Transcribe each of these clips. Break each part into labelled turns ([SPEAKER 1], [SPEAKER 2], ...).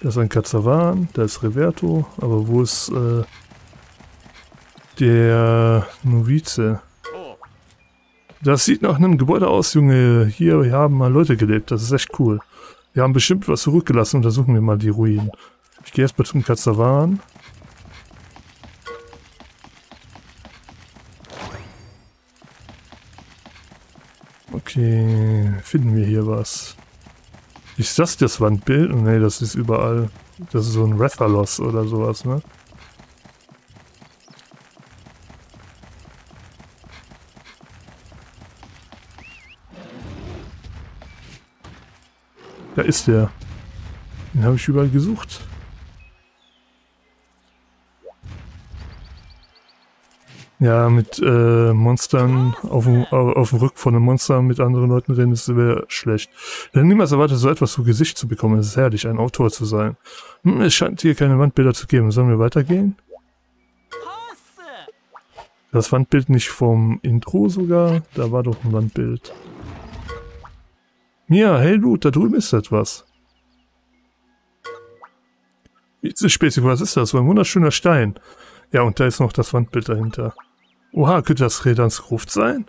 [SPEAKER 1] Da ist ein Kazavan, da ist Reverto, aber wo ist äh, der Novize? Das sieht nach einem Gebäude aus, Junge. Hier haben mal Leute gelebt, das ist echt cool. Wir haben bestimmt was zurückgelassen, untersuchen wir mal die Ruinen. Ich gehe erstmal zum Kazavan. Okay, finden wir hier was. Ist das das Wandbild? Ne, das ist überall. Das ist so ein Rathalos oder sowas, ne? Da ist der. Den habe ich überall gesucht. Ja, mit äh, Monstern auf dem, auf dem Rücken von einem Monster mit anderen Leuten reden, das wäre schlecht. Denn niemals erwartet, so etwas zu Gesicht zu bekommen. Es ist herrlich, ein Autor zu sein. Hm, es scheint hier keine Wandbilder zu geben. Sollen wir weitergehen? Das Wandbild nicht vom Intro sogar? Da war doch ein Wandbild. Mia, hey Dude, da drüben ist etwas. Spezie, was ist das? So ein wunderschöner Stein. Ja, und da ist noch das Wandbild dahinter. Oha, könnte das Redans Gruft sein?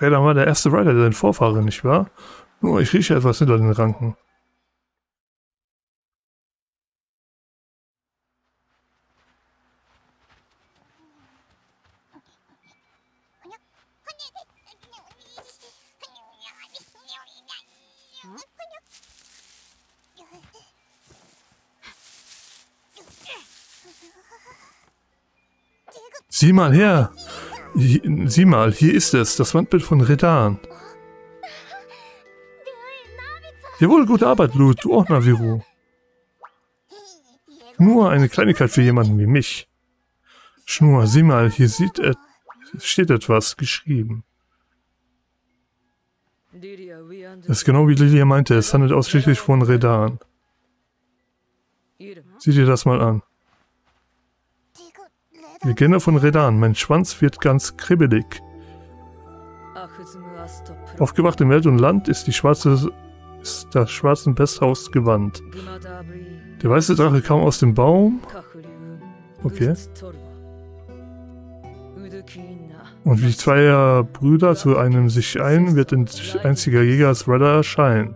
[SPEAKER 1] Redan war der erste Rider, der den Vorfahren, nicht wahr? Nur, ich rieche etwas hinter den Ranken. Sieh mal her! Sieh mal, hier ist es, das Wandbild von Redan. Jawohl, gute Arbeit, Blut, du auch, Naviru. Nur eine Kleinigkeit für jemanden wie mich. Schnur, sieh mal, hier sieht et steht etwas geschrieben. Das ist genau wie Lilia meinte, es handelt ausschließlich von Redan. Sieh dir das mal an. Legende von Redan, mein Schwanz wird ganz kribbelig. Aufgewacht in Welt und Land ist, die schwarze, ist das schwarze Pesthaus gewandt. Der weiße Drache kam aus dem Baum. Okay. Und wie zwei Brüder zu einem sich ein, wird ein einziger Jäger als Radar erscheinen.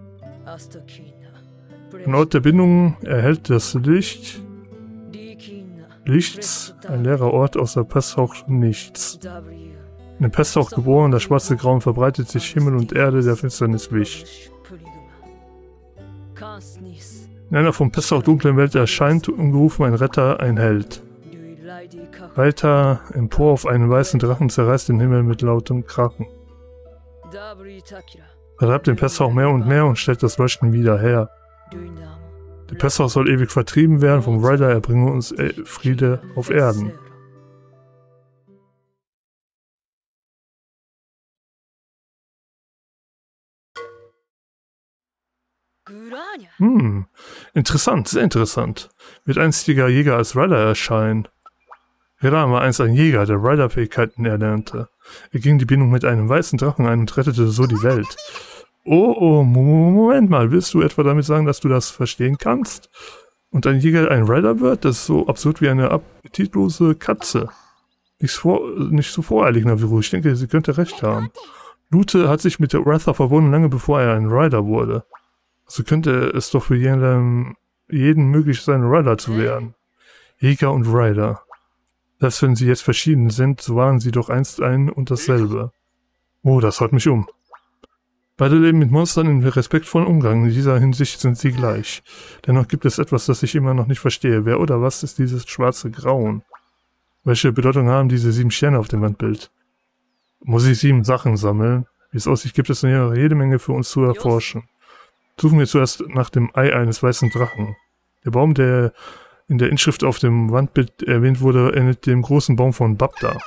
[SPEAKER 1] Ein Ort der Bindung erhält das Licht Lichts, ein leerer Ort außer Pesthauch nichts. In Pesthauch geboren, das schwarze Grauen verbreitet sich Himmel und Erde, der Finsternis wich. In einer vom Pesthauch dunklen Welt erscheint ungerufen ein Retter, ein Held. Reiter empor auf einen weißen Drachen zerreißt den Himmel mit lautem Kraken. Vertreibt den Pesthauch mehr und mehr und stellt das Leuchten wieder her. Der Pesach soll ewig vertrieben werden vom Rider, er bringe uns äh, Friede auf Erden. Hm, interessant, sehr interessant. Wird einstiger Jäger als Rider erscheinen. Geran war einst ein Jäger, der Rider-Fähigkeiten erlernte. Er ging die Bindung mit einem weißen Drachen ein und rettete so die Welt. Oh, oh, Moment mal, willst du etwa damit sagen, dass du das verstehen kannst? Und ein Jäger ein Rider wird? Das ist so absurd wie eine appetitlose Katze. Nicht, vor, nicht so voreilig, Naviru. Ich denke, sie könnte recht haben. Lute hat sich mit der Ratha verbunden, lange bevor er ein Rider wurde. Also könnte es doch für jeden, jeden möglich sein, Rider zu werden. Jäger und Rider. Selbst wenn sie jetzt verschieden sind, so waren sie doch einst ein und dasselbe. Oh, das haut mich um. Beide leben mit Monstern in respektvollen Umgang. In dieser Hinsicht sind sie gleich. Dennoch gibt es etwas, das ich immer noch nicht verstehe. Wer oder was ist dieses schwarze Grauen? Welche Bedeutung haben diese sieben Sterne auf dem Wandbild? Muss ich sieben Sachen sammeln? Wie es aussieht, gibt es hier jede Menge für uns zu erforschen. Suchen wir zuerst nach dem Ei eines weißen Drachen. Der Baum, der in der Inschrift auf dem Wandbild erwähnt wurde, ähnelt dem großen Baum von Babda.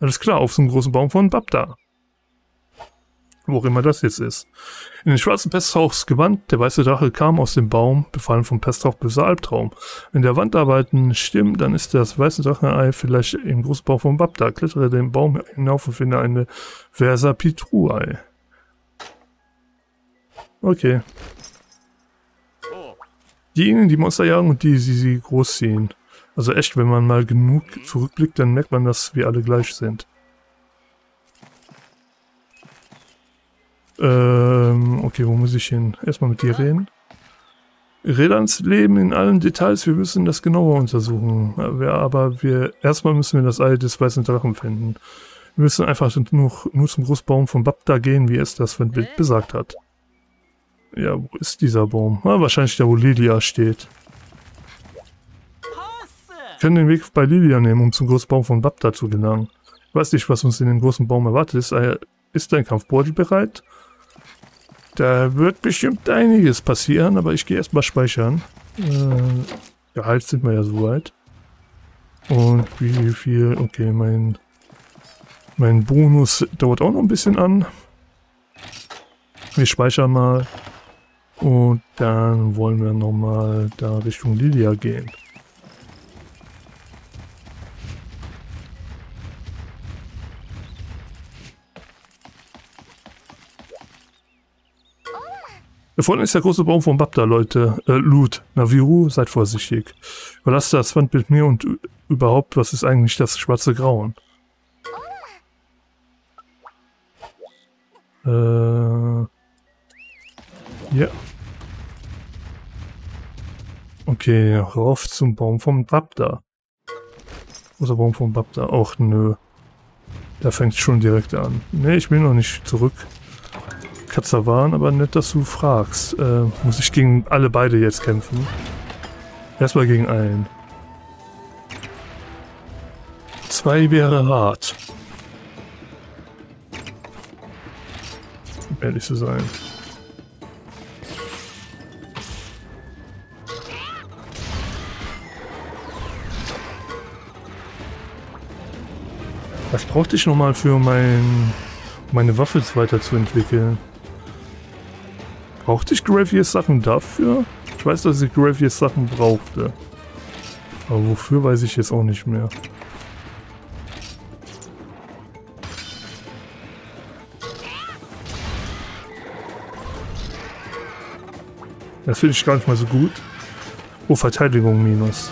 [SPEAKER 1] Alles klar, auf zum großen Baum von Babda. Wo auch immer das jetzt ist. In den schwarzen Pesthauchs Gewand, der weiße Drache kam aus dem Baum, befallen vom Pesthauch böser Albtraum. Wenn der Wandarbeiten stimmen, dann ist das weiße Drachenei vielleicht im Großbau vom Babda. Klettere den Baum hinauf und finde eine Versa Pitruei. Okay. Diejenigen, die Monster jagen und die sie, sie großziehen. Also echt, wenn man mal genug zurückblickt, dann merkt man, dass wir alle gleich sind. Ähm, okay, wo muss ich hin? Erstmal mit dir reden. Redans Leben in allen Details, wir müssen das genauer untersuchen. Aber wir erstmal müssen wir das Ei des weißen Drachen finden. Wir müssen einfach nur, nur zum Großbaum von Babda gehen, wie es das Bild besagt hat. Ja, wo ist dieser Baum? Ah, wahrscheinlich da, wo Lilia steht. Wir können den Weg bei Lilia nehmen, um zum großen Baum von Babda zu gelangen. Ich weiß nicht, was uns in dem großen Baum erwartet. Ist, äh, ist dein Kampfbeutel bereit? Da wird bestimmt einiges passieren, aber ich gehe erstmal speichern. Äh, ja, halt sind wir ja soweit. Und wie viel... Okay, mein... Mein Bonus dauert auch noch ein bisschen an. Wir speichern mal. Und dann wollen wir nochmal da Richtung Lilia gehen. Vorne ist der große Baum von Babda, Leute. Äh, Loot. Naviru, seid vorsichtig. Überlasst das Wandbild mir und überhaupt, was ist eigentlich das schwarze Grauen? Äh... Ja. Okay, rauf zum Baum vom Babda. Großer Baum vom Babda. Och, nö. Da fängt schon direkt an. Ne, ich will noch nicht zurück. Katzawan, aber nett, dass du fragst. Äh, muss ich gegen alle beide jetzt kämpfen? Erstmal gegen einen. Zwei wäre hart. Um ehrlich zu sein. Was brauchte ich nochmal für mein, meine Waffe weiterzuentwickeln? Brauchte ich Graviers Sachen dafür? Ich weiß, dass ich Graviers Sachen brauchte. Aber wofür weiß ich jetzt auch nicht mehr. Das finde ich gar nicht mal so gut. Oh, Verteidigung minus.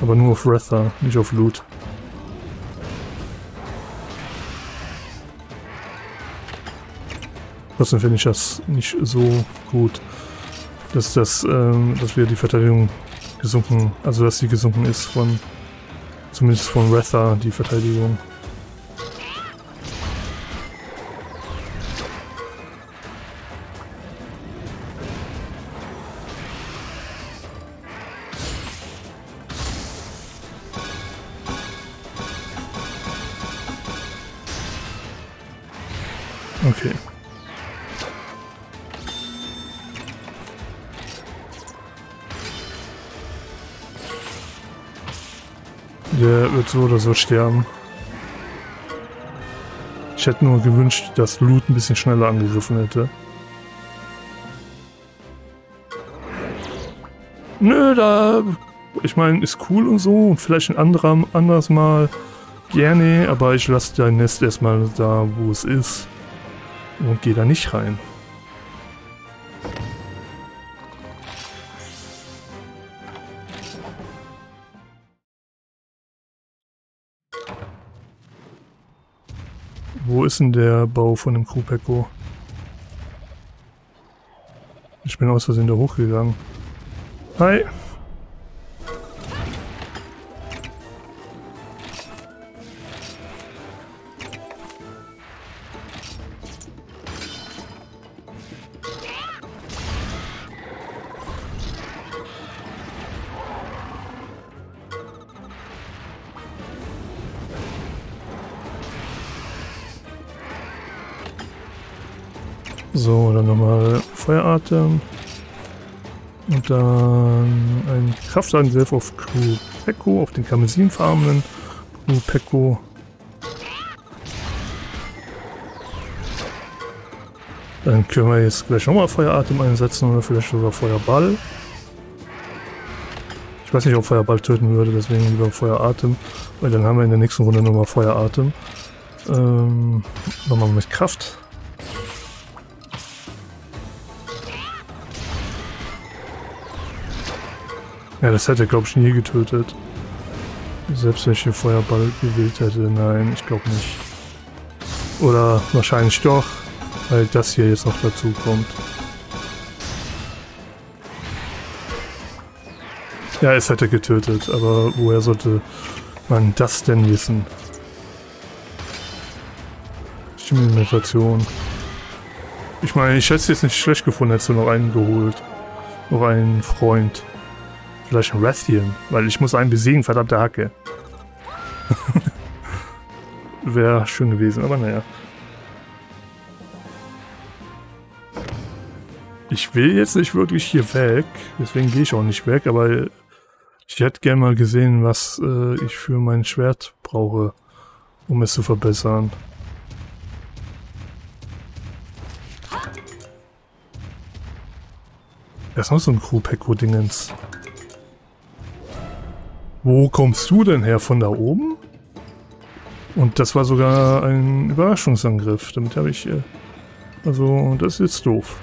[SPEAKER 1] Aber nur auf Wrather, nicht auf Loot. Trotzdem finde ich das nicht so gut, dass, das, ähm, dass wir die Verteidigung gesunken, also dass sie gesunken ist von, zumindest von Wrather, die Verteidigung. Okay. Der wird so oder so sterben. Ich hätte nur gewünscht, dass Loot ein bisschen schneller angegriffen hätte. Nö, da... Ich meine, ist cool und so und vielleicht ein anderer, anderes Mal gerne, aber ich lasse dein Nest erstmal da, wo es ist und gehe da nicht rein. Wo ist denn der Bau von dem Krupeko? Ich bin aus Versehen da hochgegangen. Hi. So, dann nochmal Feueratem. Und dann ein Kraftangriff auf Crew Pecco, auf den Karmesinfarbenen Crew Pecco. Dann können wir jetzt gleich nochmal Feueratem einsetzen oder vielleicht sogar Feuerball. Ich weiß nicht, ob Feuerball töten würde, deswegen lieber Feueratem. Weil dann haben wir in der nächsten Runde nochmal Feueratem. Ähm, nochmal mit Kraft. Ja, das hätte, glaube ich, nie getötet. Selbst wenn ich den Feuerball gewählt hätte. Nein, ich glaube nicht. Oder wahrscheinlich doch, weil das hier jetzt noch dazu kommt. Ja, es hätte getötet, aber woher sollte man das denn wissen? Stimulation. Ich meine, ich hätte es jetzt nicht schlecht gefunden, hättest du noch einen geholt. Noch einen Freund. Vielleicht ein Rathian, weil ich muss einen besiegen, verdammte Hacke. Wäre schön gewesen, aber naja. Ich will jetzt nicht wirklich hier weg, deswegen gehe ich auch nicht weg, aber ich hätte gerne mal gesehen, was äh, ich für mein Schwert brauche, um es zu verbessern. Das ist noch so ein Crew-Pecko-Dingens. Wo kommst du denn her? Von da oben? Und das war sogar ein Überraschungsangriff. Damit habe ich... Äh, also, das ist jetzt doof.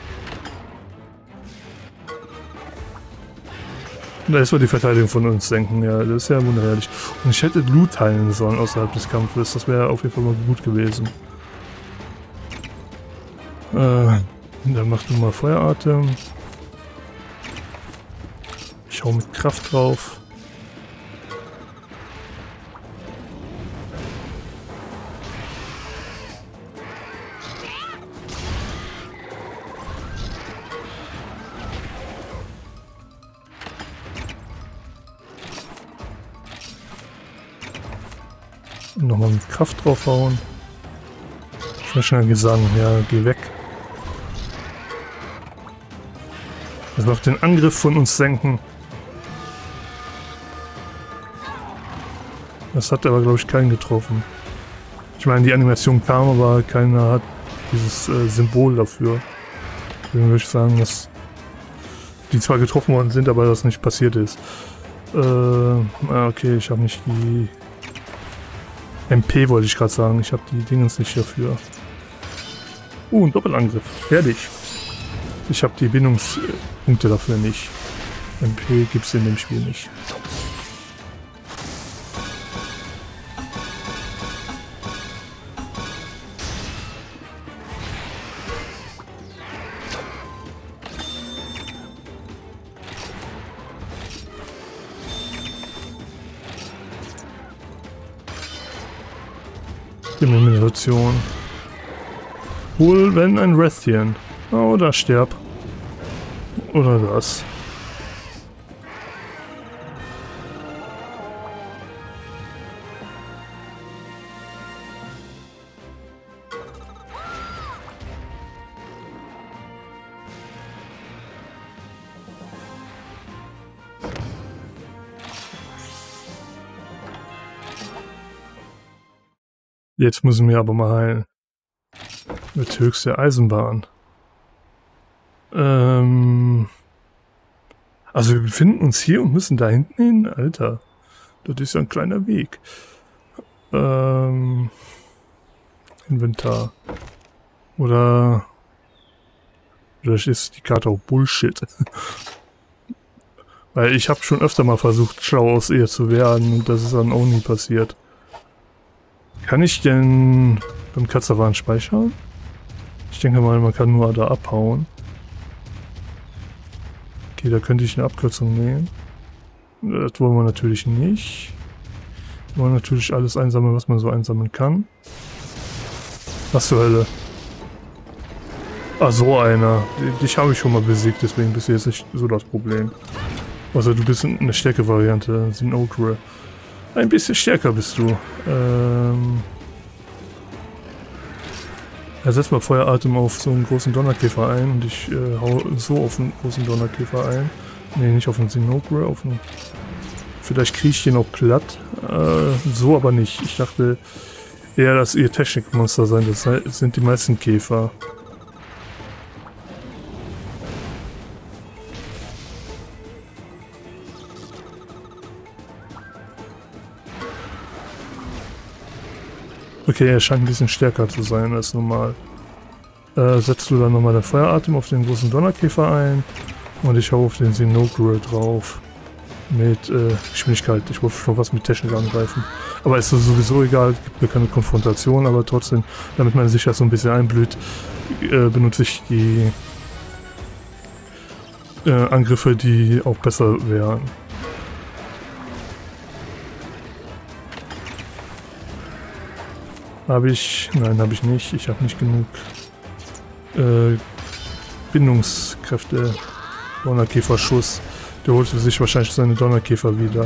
[SPEAKER 1] Da ist mal die Verteidigung von uns senken. Ja, das ist ja wunderherrlich. Und ich hätte Loot teilen sollen außerhalb des Kampfes. Das wäre auf jeden Fall mal gut gewesen. Äh, dann mach du mal Feueratem. Ich hau mit Kraft drauf. Nochmal mit Kraft draufhauen. Schnell Gesang, ja, geh weg. Das macht den Angriff von uns senken. Das hat aber, glaube ich, keinen getroffen. Ich meine, die Animation kam, aber keiner hat dieses äh, Symbol dafür. Deswegen würde ich sagen, dass die zwar getroffen worden sind, aber das nicht passiert ist. Äh, ah, okay, ich habe nicht die MP wollte ich gerade sagen. Ich habe die Dingens nicht dafür. Uh, ein Doppelangriff. Herrlich. Ich habe die Bindungspunkte dafür nicht. MP gibt es in dem Spiel nicht. Elimination. Hol, wenn ein Rathian. Oder sterb. Oder das. Jetzt müssen wir aber mal heilen. Mit höchste Eisenbahn. Ähm. Also wir befinden uns hier und müssen da hinten hin? Alter. Das ist ja ein kleiner Weg. Ähm. Inventar. Oder. Vielleicht ist die Karte auch Bullshit. Weil ich habe schon öfter mal versucht, schlau aus ihr zu werden und das ist dann auch nie passiert. Kann ich denn beim Katzerwahn speichern? Ich denke mal, man kann nur da abhauen. Okay, da könnte ich eine Abkürzung nehmen. Das wollen wir natürlich nicht. Wir wollen natürlich alles einsammeln, was man so einsammeln kann. Was zur Hölle? Ah, so einer. Dich habe ich schon mal besiegt, deswegen bist du jetzt nicht so das Problem. Also du bist eine Stärke-Variante, Sinokre. Ein bisschen stärker bist du. Ähm Ersetz mal Feueratem auf so einen großen Donnerkäfer ein und ich äh, hau so auf einen großen Donnerkäfer ein. Ne, nicht auf einen Sinogre, auf einen... Vielleicht kriege ich den auch platt. Äh, so aber nicht. Ich dachte eher, dass ihr Technikmonster sein. Das sind die meisten Käfer. Okay, er scheint ein bisschen stärker zu sein als normal. Äh, setzt du dann nochmal den Feueratem auf den großen Donnerkäfer ein und ich hau auf den Sinogre drauf. mit äh, Geschwindigkeit. Ich wollte schon was mit Technik angreifen. Aber ist sowieso egal, gibt mir keine Konfrontation, aber trotzdem, damit man sich das so ein bisschen einblüht, äh, benutze ich die äh, Angriffe, die auch besser wären. Habe ich... Nein, habe ich nicht. Ich habe nicht genug äh, Bindungskräfte. Donnerkäferschuss. Der holt sich wahrscheinlich seine Donnerkäfer wieder.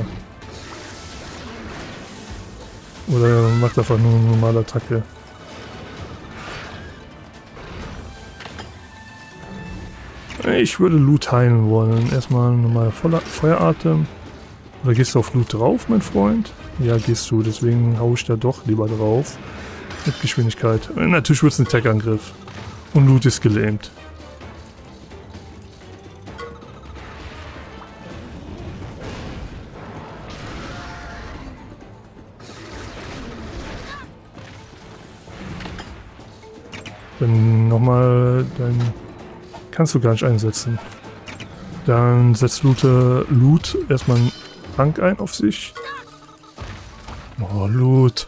[SPEAKER 1] Oder er macht einfach nur eine normale Attacke. Ich würde Loot heilen wollen. Erstmal nochmal Feueratem. Oder gehst du auf Loot drauf, mein Freund? Ja, gehst du. Deswegen haue ich da doch lieber drauf. Mit Geschwindigkeit. Natürlich wird es ein Tech-Angriff. Und Loot ist gelähmt. Dann nochmal, dann kannst du gar nicht einsetzen. Dann setzt Lute, Loot erstmal einen Tank ein auf sich. Oh, Loot.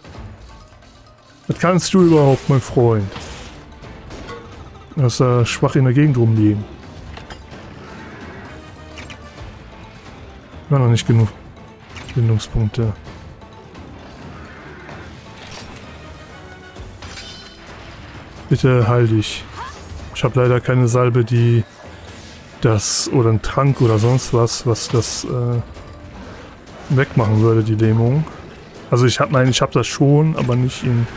[SPEAKER 1] Was kannst du überhaupt, mein Freund? Du hast da schwach in der Gegend rumliegen. War noch nicht genug Bindungspunkte. Bitte heil dich. Ich habe leider keine Salbe, die das oder ein Trank oder sonst was, was das äh, wegmachen würde, die Lähmung. Also ich habe, nein, ich habe das schon, aber nicht in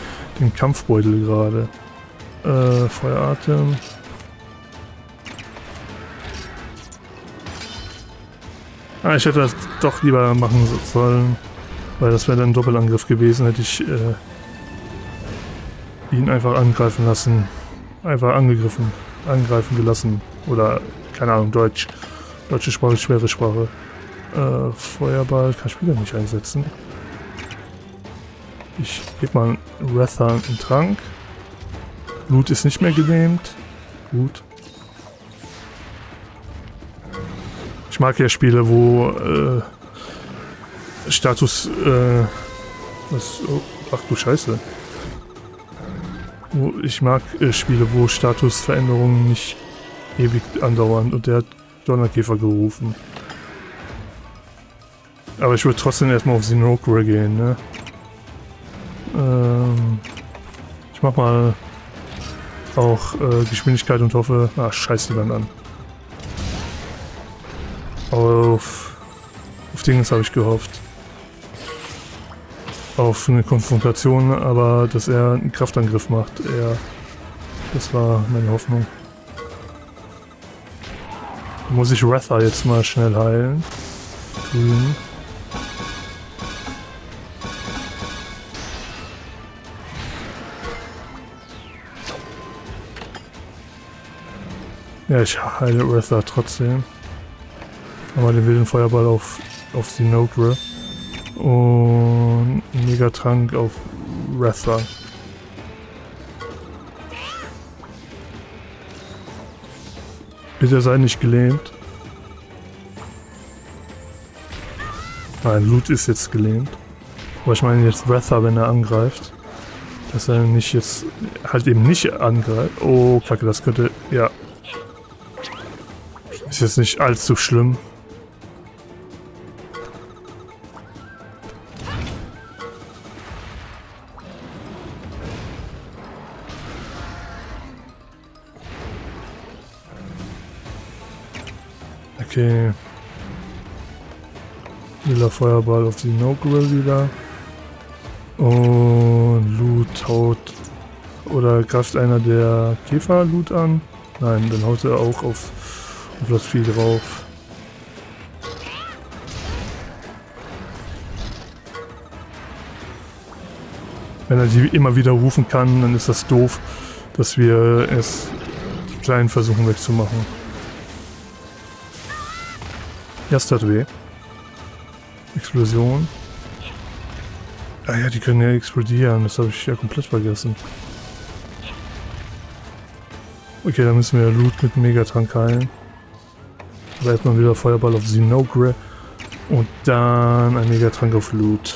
[SPEAKER 1] den Kampfbeutel gerade. Äh, Feueratem. Ah, ich hätte das doch lieber machen sollen, weil das wäre dann Doppelangriff gewesen, hätte ich äh, ihn einfach angreifen lassen. Einfach angegriffen, angreifen gelassen. Oder, keine Ahnung, Deutsch. Deutsche Sprache, schwere Sprache. Äh, Feuerball kann ich wieder nicht einsetzen. Ich gebe mal Rather einen Trank. Blut ist nicht mehr gelähmt. Gut. Ich mag ja Spiele, wo äh, Status... Äh, was, oh, ach du Scheiße. Ich mag äh, Spiele, wo Statusveränderungen nicht ewig andauern und der hat Donnerkäfer gerufen. Aber ich würde trotzdem erstmal auf Sinokra gehen, ne? Ähm, ich mach mal auch äh, Geschwindigkeit und hoffe... Ah, scheiß die Wand an. Auf... Auf Dingens habe ich gehofft auf eine Konfrontation, aber dass er einen Kraftangriff macht. Er, das war meine Hoffnung. Muss ich Ratha jetzt mal schnell heilen. Grün. Ja, ich heile Ratha trotzdem. Aber den wilden Feuerball auf, auf die Nogre. Und Megatrank auf Ratha. Bitte sei nicht gelähmt. Nein, Loot ist jetzt gelähmt. Aber ich meine jetzt Ratha, wenn er angreift. Dass er nicht jetzt halt eben nicht angreift. Oh, kacke, das könnte... Ja. Ist jetzt nicht allzu schlimm. Okay. Lila Feuerball auf die No-Grill wieder. Und Loot haut. Oder greift einer der Käfer Loot an? Nein, dann haut er auch auf, auf das Vieh drauf. Wenn er die immer wieder rufen kann, dann ist das doof, dass wir es die Kleinen versuchen wegzumachen. Erst hat weh. Explosion. Ah ja, die können ja explodieren. Das habe ich ja komplett vergessen. Okay, dann müssen wir Loot mit Megatrank heilen. Aber erstmal wieder Feuerball auf Zinogre. Und dann ein Megatrank auf Loot.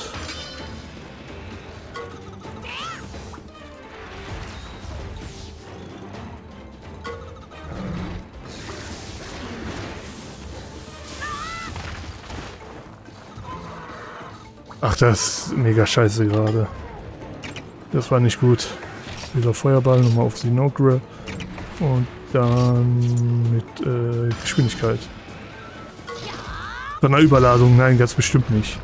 [SPEAKER 1] Ach, das ist mega scheiße gerade. Das war nicht gut. Wieder Feuerball, nochmal auf Sinogre. Und dann mit äh, Geschwindigkeit. Bei einer Überladung, nein, ganz bestimmt nicht.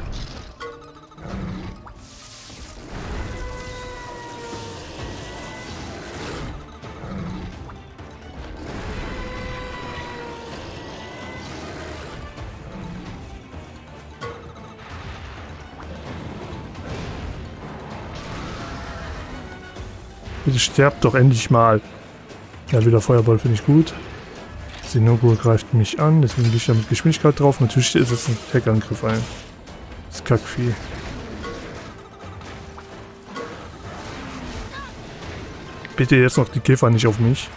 [SPEAKER 1] Bitte sterbt doch endlich mal. Ja, wieder Feuerball finde ich gut. Sinogo greift mich an, deswegen gehe ich da mit Geschwindigkeit drauf. Natürlich ist es ein Tech-Angriff ein. Das Kackvieh. Bitte jetzt noch die Käfer nicht auf mich.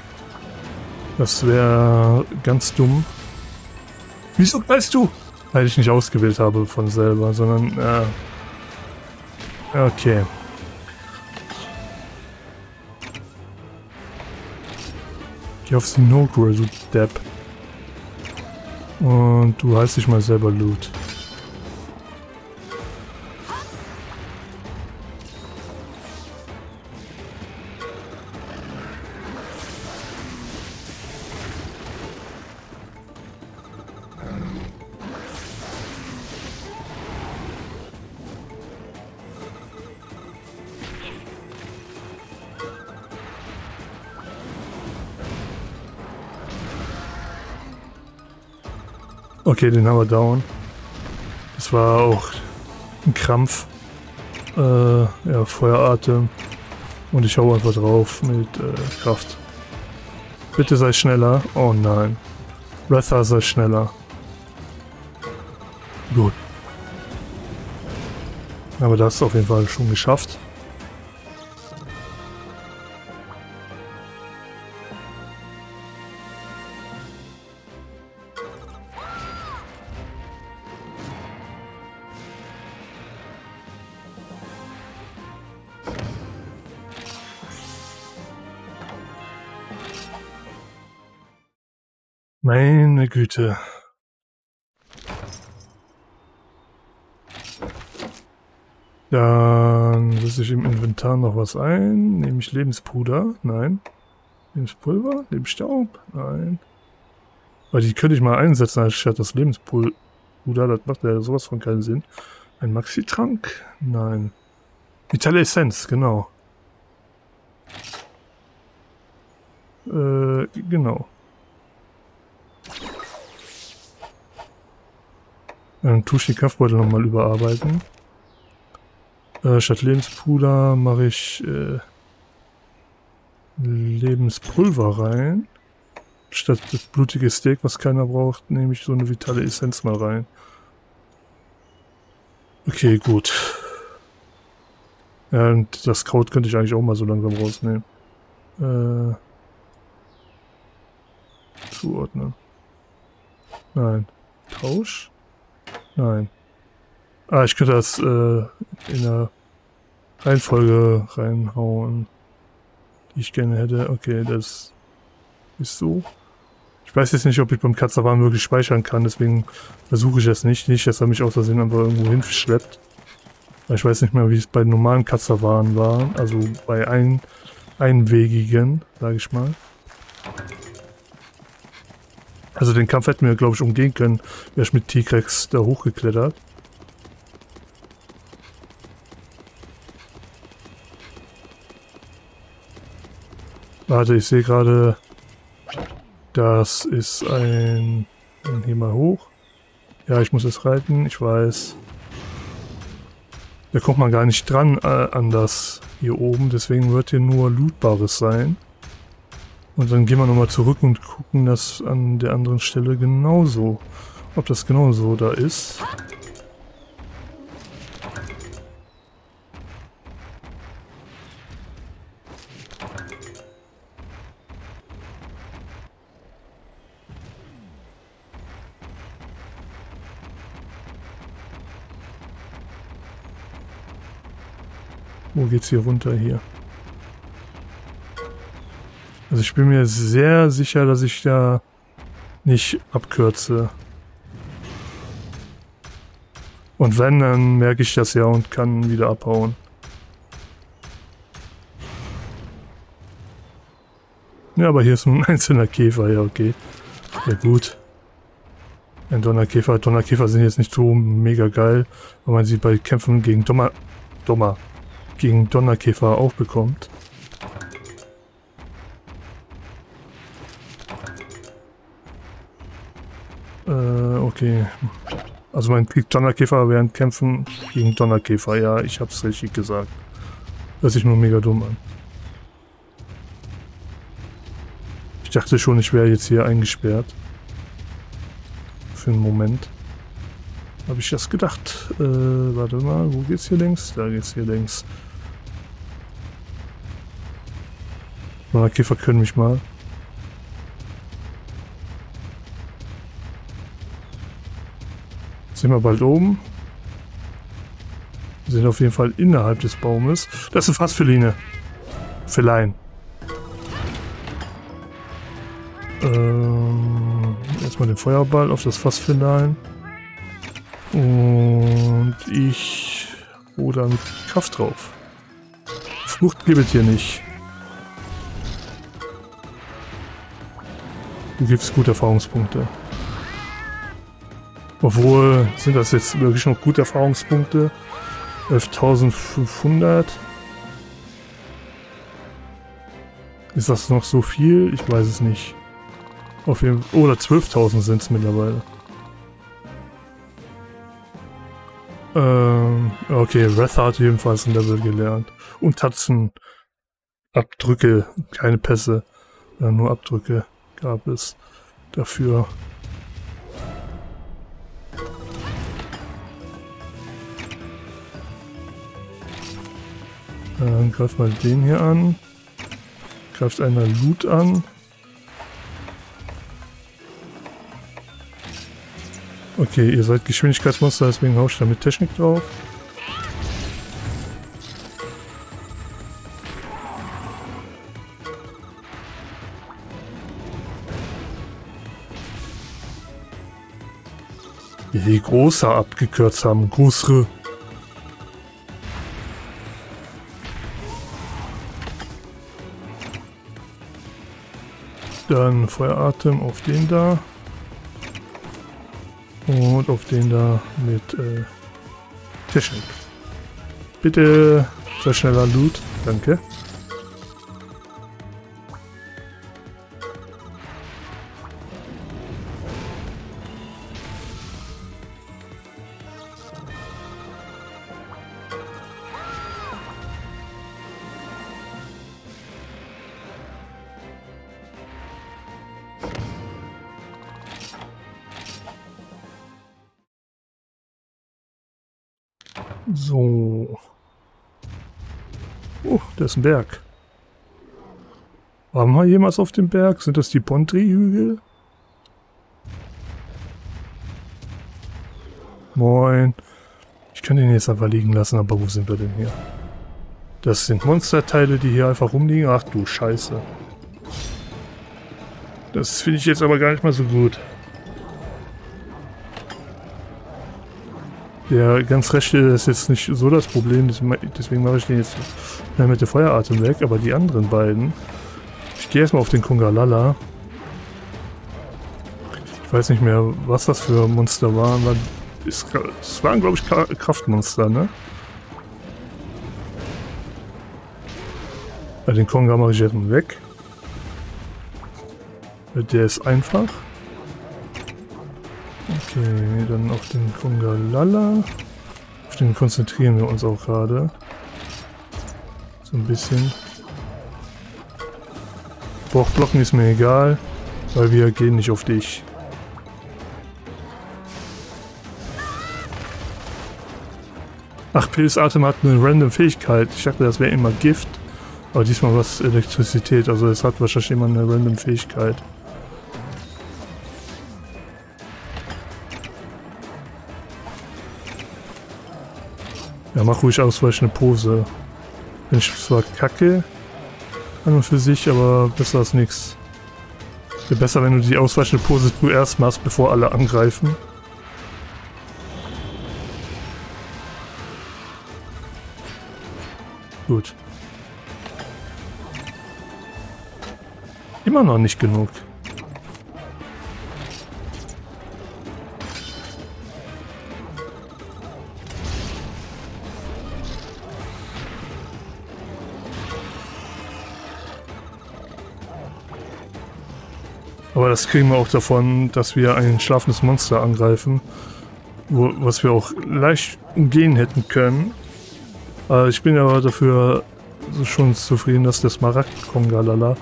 [SPEAKER 1] Das wäre ganz dumm. Wieso weißt du? Weil ich nicht ausgewählt habe von selber, sondern... Äh, okay. Geh auf Sinogre, du Depp. Und du heißt dich mal selber Loot. Okay, den haben wir down. Das war auch ein Krampf. Äh, ja, Feueratem. Und ich hau einfach drauf mit äh, Kraft. Bitte sei schneller. Oh nein. Ratha sei schneller. Gut. Aber das auf jeden Fall schon geschafft. Güte. Dann setze ich im Inventar noch was ein. Nehme ich Lebenspuder? Nein. Lebenspulver? Lebensstaub? Nein. Weil die könnte ich mal einsetzen anstatt das Lebenspulver. Das macht ja sowas von keinen Sinn. Ein Maxi-Trank? Nein. Vitale Essenz, genau. Äh, genau. Dann tue ich die Kraftbeutel nochmal überarbeiten. Äh, statt Lebenspuder mache ich äh, Lebenspulver rein. Statt das blutige Steak, was keiner braucht, nehme ich so eine vitale Essenz mal rein. Okay, gut. Ja, und das Kraut könnte ich eigentlich auch mal so langsam rausnehmen. Äh, zuordnen. Nein. Tausch? Nein. Ah, ich könnte das äh, in der Reihenfolge reinhauen, die ich gerne hätte. Okay, das ist so. Ich weiß jetzt nicht, ob ich beim Katzawan wirklich speichern kann, deswegen versuche ich es nicht. Nicht, dass er mich aus Versehen einfach irgendwo hinschleppt. Ich weiß nicht mehr, wie es bei normalen Katzawan war. Also bei ein, einwegigen, sage ich mal. Also den Kampf hätten wir, glaube ich, umgehen können. Wäre ich mit T-Rex da hochgeklettert. Warte, ich sehe gerade, das ist ein... Dann hier mal hoch. Ja, ich muss es reiten, ich weiß. Da kommt man gar nicht dran äh, an das hier oben, deswegen wird hier nur Lootbares sein. Und dann gehen wir nochmal zurück und gucken das an der anderen Stelle genauso. Ob das genauso da ist. Wo geht's hier runter hier? Also ich bin mir sehr sicher, dass ich da nicht abkürze. Und wenn, dann merke ich das ja und kann wieder abhauen. Ja, aber hier ist ein einzelner Käfer, ja okay. Ja gut. Ein Donnerkäfer. Donnerkäfer sind jetzt nicht so mega geil, weil man sie bei Kämpfen gegen Dommer, Dommer, gegen Donnerkäfer auch bekommt. Okay. Also man kriegt Donnerkäfer während Kämpfen gegen Donnerkäfer. Ja, ich hab's richtig gesagt. Hört sich nur mega dumm an. Ich dachte schon, ich wäre jetzt hier eingesperrt. Für einen Moment. Habe ich das gedacht. Äh, warte mal, wo geht's hier links? Da geht's hier links. Donnerkäfer können mich mal. Sind wir bald oben? Wir sind auf jeden Fall innerhalb des Baumes. Das ist eine Fassfeline. Verleihen. Ähm, erstmal den Feuerball auf das Fass verleihen. Und ich ruder mit Kraft drauf. Flucht gibt es hier nicht. Du gibst gute Erfahrungspunkte. Obwohl, sind das jetzt wirklich noch gute Erfahrungspunkte? 11.500. Ist das noch so viel? Ich weiß es nicht. Auf jeden Fall. Oder 12.000 sind es mittlerweile. Ähm, okay, Wrath hat jedenfalls ein Level gelernt. Und Tatzen. Abdrücke, keine Pässe. Ja, nur Abdrücke gab es dafür. Äh, greift mal den hier an. Greift einer Loot an. Okay, ihr seid Geschwindigkeitsmonster, deswegen haust du da mit Technik drauf. Wie großer abgekürzt haben. Größere. Dann Feueratem auf den da. Und auf den da mit äh, Technik. Bitte sehr schneller Loot. Danke. So. Oh, da ist ein Berg. Waren wir jemals auf dem Berg? Sind das die Pontri-Hügel? Moin. Ich kann den jetzt einfach liegen lassen, aber wo sind wir denn hier? Das sind Monsterteile, die hier einfach rumliegen. Ach du Scheiße. Das finde ich jetzt aber gar nicht mal so gut. Der ganz rechte ist jetzt nicht so das Problem, deswegen mache ich den jetzt mit der Feueratem weg, aber die anderen beiden. Ich gehe erstmal auf den Kungalala. Ich weiß nicht mehr, was das für Monster waren. Es waren, glaube ich, Kraftmonster, ne? Den Konga mache ich jetzt mal weg. Der ist einfach. Okay, dann auf den Kungalala. Auf den konzentrieren wir uns auch gerade. So ein bisschen. Bauchblocken ist mir egal, weil wir gehen nicht auf dich. Ach, Pilzatem hat eine random Fähigkeit. Ich dachte, das wäre immer Gift. Aber diesmal was Elektrizität. Also es hat wahrscheinlich immer eine random Fähigkeit. Ja, mach ruhig ausweichende Pose. Bin ich zwar kacke an und für sich, aber besser als nichts. Wäre besser, wenn du die ausweichende Pose zuerst machst, bevor alle angreifen. Gut. Immer noch nicht genug. Aber das kriegen wir auch davon, dass wir ein schlafendes Monster angreifen, wo, was wir auch leicht umgehen hätten können. Äh, ich bin aber dafür schon zufrieden, dass der Smaragd-Kongalala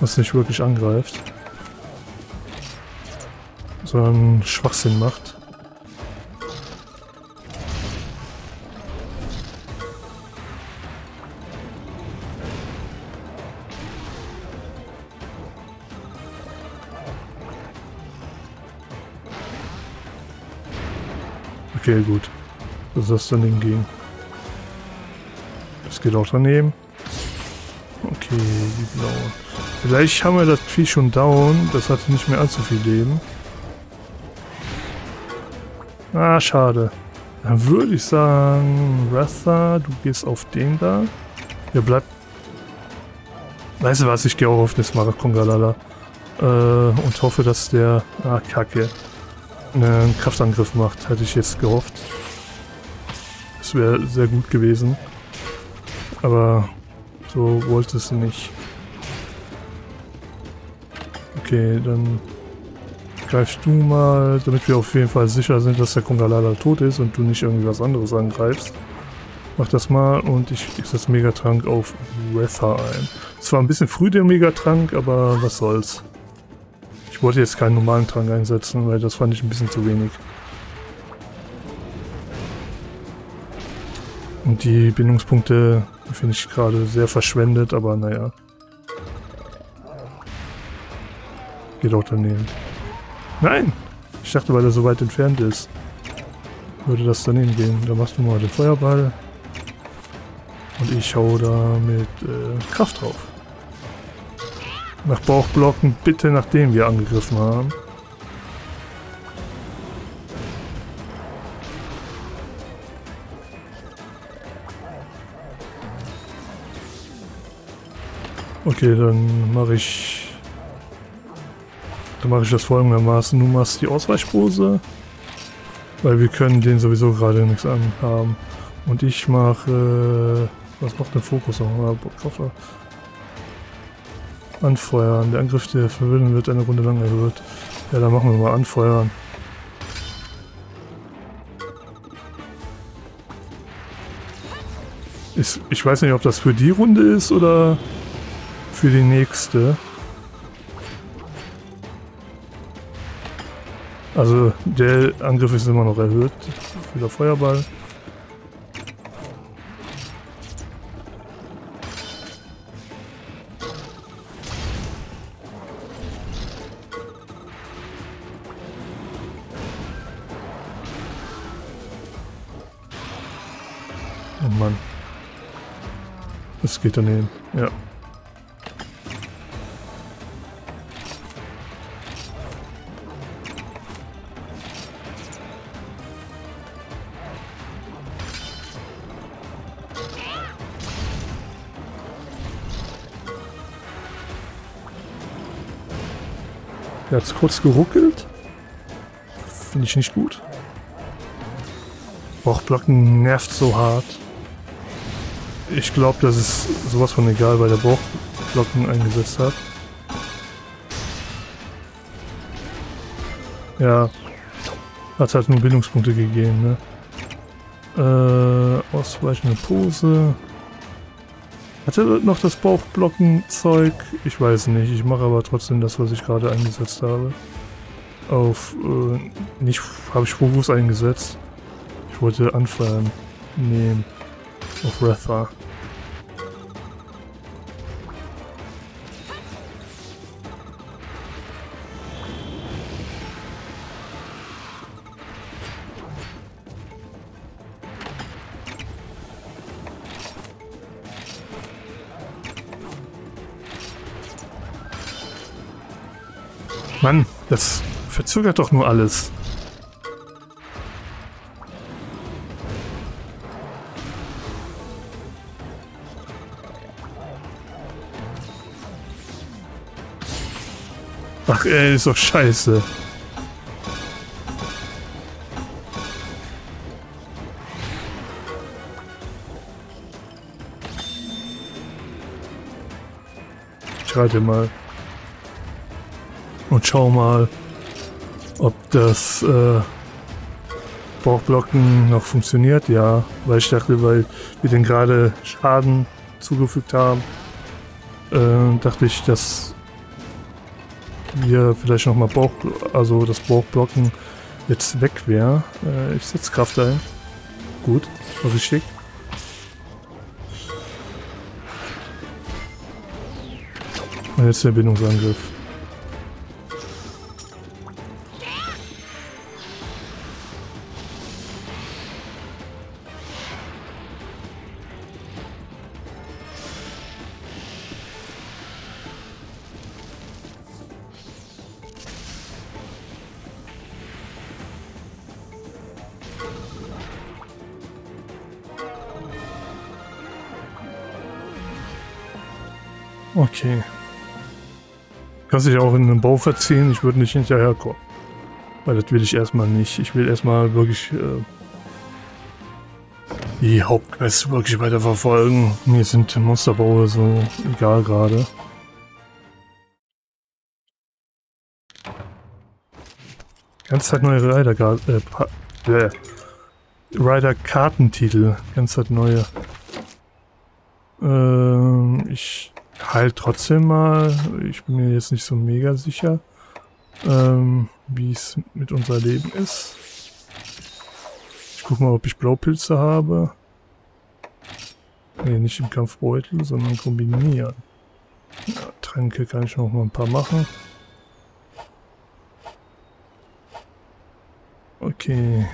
[SPEAKER 1] uns nicht wirklich angreift, sondern Schwachsinn macht. Okay, gut. Das ist daneben ging. Das geht auch daneben. Okay, die blauen. Vielleicht haben wir das Vieh schon down. Das hatte nicht mehr allzu viel Leben. Ah, schade. Dann würde ich sagen, Ratha, du gehst auf den da. Der bleibt... Weißt du was, ich gehe auch auf den Smaragd-Kongalala. Äh, und hoffe, dass der... Ah, kacke einen Kraftangriff macht, hätte ich jetzt gehofft. Das wäre sehr gut gewesen. Aber so wollte es nicht. Okay, dann greifst du mal, damit wir auf jeden Fall sicher sind, dass der Kongalala tot ist und du nicht irgendwie was anderes angreifst. Mach das mal und ich, setze Megatrank auf Retha ein. Es war ein bisschen früh der Megatrank, aber was soll's. Ich wollte jetzt keinen normalen Trank einsetzen, weil das fand ich ein bisschen zu wenig. Und die Bindungspunkte finde ich gerade sehr verschwendet, aber naja. Geht auch daneben. Nein! Ich dachte, weil er so weit entfernt ist, würde das daneben gehen. Da machst du mal den Feuerball. Und ich hau da mit äh, Kraft drauf. Nach Bauchblocken bitte nachdem wir angegriffen haben. Okay, dann mache ich dann mache ich das folgendermaßen. Du machst die Ausweichpose, weil wir können den sowieso gerade nichts anhaben. Und ich mache, was macht der Fokus noch? Anfeuern. Der Angriff der Verwirrung wird eine Runde lang erhöht. Ja, dann machen wir mal anfeuern. Ist, ich weiß nicht, ob das für die Runde ist oder für die nächste. Also der Angriff ist immer noch erhöht. Wieder Feuerball. Daneben, ja. Der hat kurz geruckelt. Finde ich nicht gut. Bauchblocken nervt so hart. Ich glaube, das ist sowas von egal, weil der Bauchglocken eingesetzt hat. Ja, hat halt nur Bindungspunkte gegeben, ne? Äh, ausweichende Pose. Hat er noch das Bauchblockenzeug? Ich weiß nicht. Ich mache aber trotzdem das, was ich gerade eingesetzt habe. Auf, äh, nicht, habe ich Fokus eingesetzt. Ich wollte anfeuern. nehmen auf Ratha. Mann, das verzögert doch nur alles. Ach ey, ist doch scheiße. Ich reite mal. Und schau mal, ob das äh, Bauchblocken noch funktioniert. Ja, weil ich dachte, weil wir den gerade Schaden zugefügt haben, äh, dachte ich, dass wir vielleicht nochmal Bauch, also das Bauchblocken jetzt weg wäre. Äh, ich setze Kraft ein. Gut, richtig. Und jetzt der Bindungsangriff. Okay. Kannst dich auch in den Bau verziehen, ich würde nicht hinterherkommen. Weil das will ich erstmal nicht. Ich will erstmal wirklich äh, die Hauptquest wirklich weiter verfolgen. Mir sind Monsterbaue so egal gerade. Ganz Zeit neue Rider, äh, äh, Rider Kartentitel. Ganz Zeit neue. Ähm, ich heil trotzdem mal. Ich bin mir jetzt nicht so mega sicher, ähm, wie es mit unser Leben ist. Ich guck mal, ob ich Blaupilze habe. Ne, nicht im Kampfbeutel, sondern kombinieren. Ja, Tränke kann ich noch mal ein paar machen. Okay.